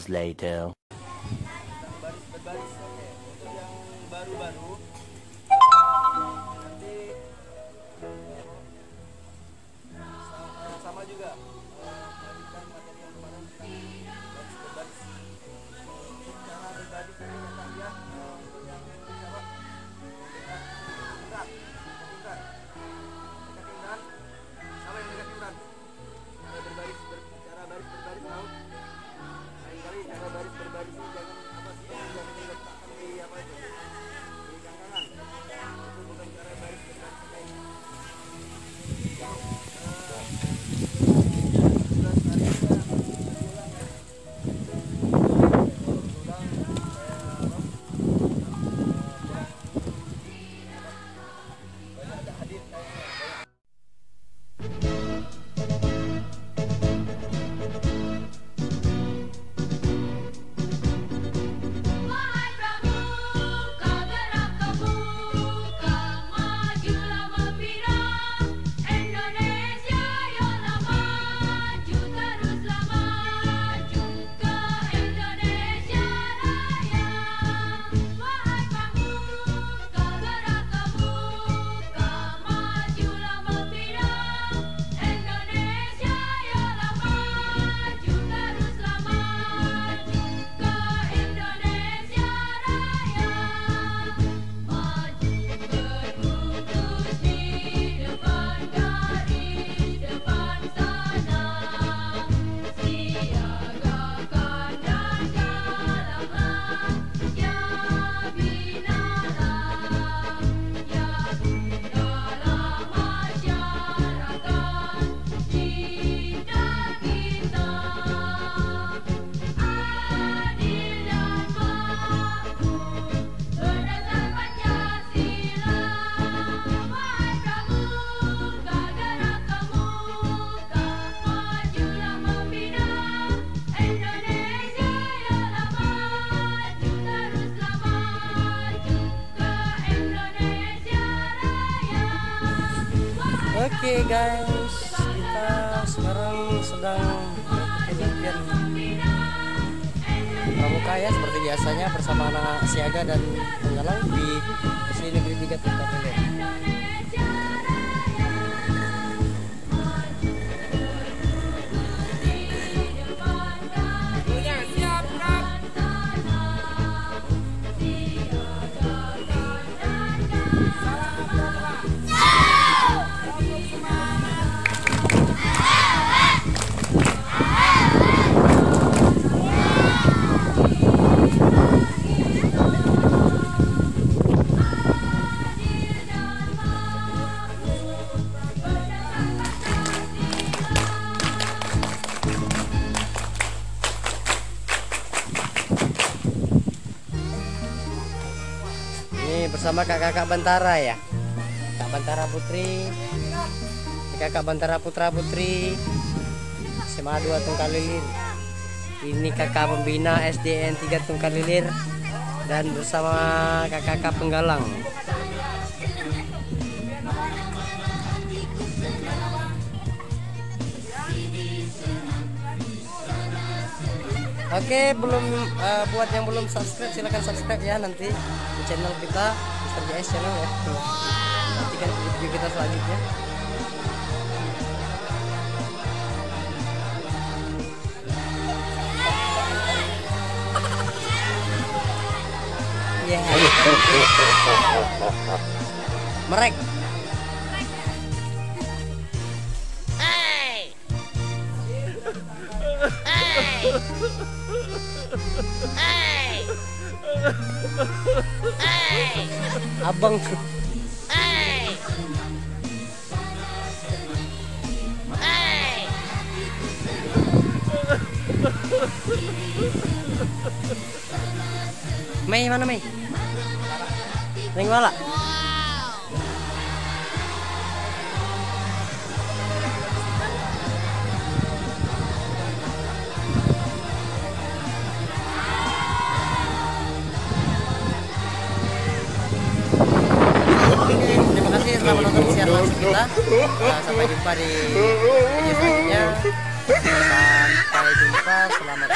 hours later. baris berbaris Oke guys, kita sekarang sedang latihan pramuka ya seperti biasanya bersama anak siaga dan penggalang di bersama kakak-kakak Bantara ya. Kak Bantara Putri, kakak Bantara Putra Putri, SMA 2 Tungkalilir. Ini kakak pembina SDN 3 Tungkalilir dan bersama kakak-kakak penggalang. Oke, belum eh, buat yang belum subscribe silahkan subscribe ya nanti di channel kita Mr. JS channel ya. Nantikan video kita selanjutnya. Ya. Merek. Abang. Mei mana Mei? Neng wala. Telah menonton siar langsung kita. Nah, sampai jumpa di video selanjutnya. Sampai jumpa. Selamat